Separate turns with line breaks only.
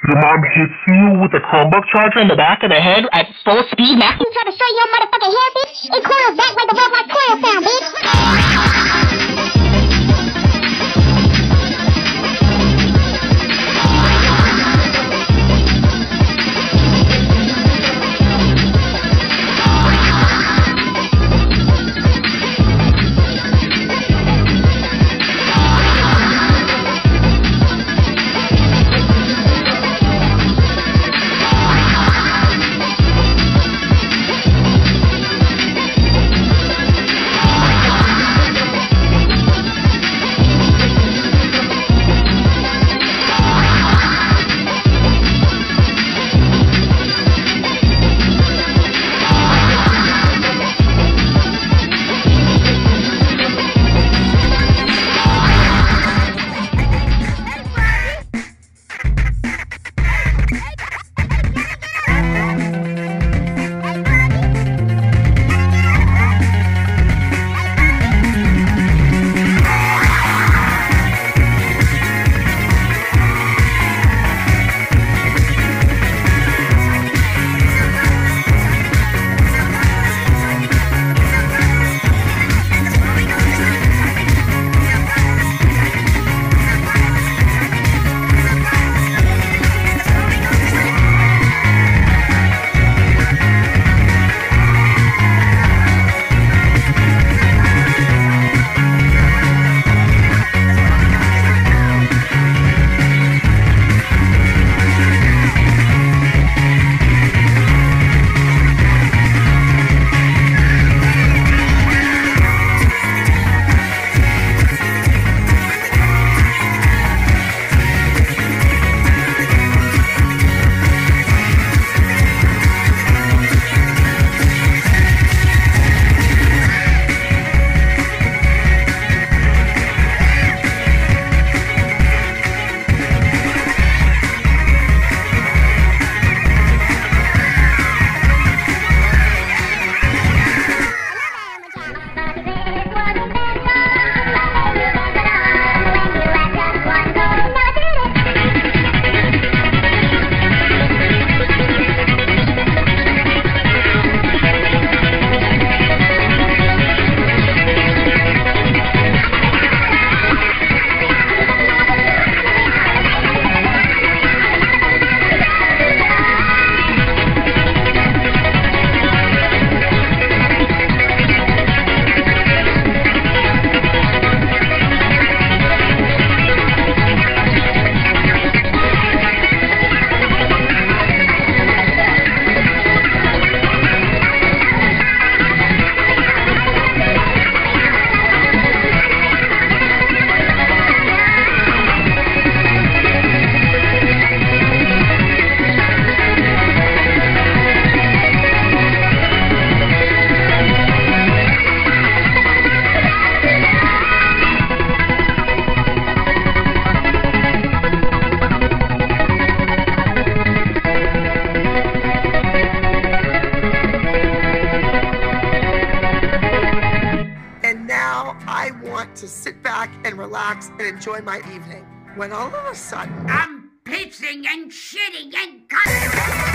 Your mom hits you with a Chromebook charger in the back of the head at full speed, now?
You try to show your motherfucking hair, bitch? It coils back like the Roblox coil sound, bitch.
To sit back and relax and enjoy my evening. When all of a sudden,
I'm pissing and shitting and cussing.